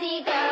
See girl.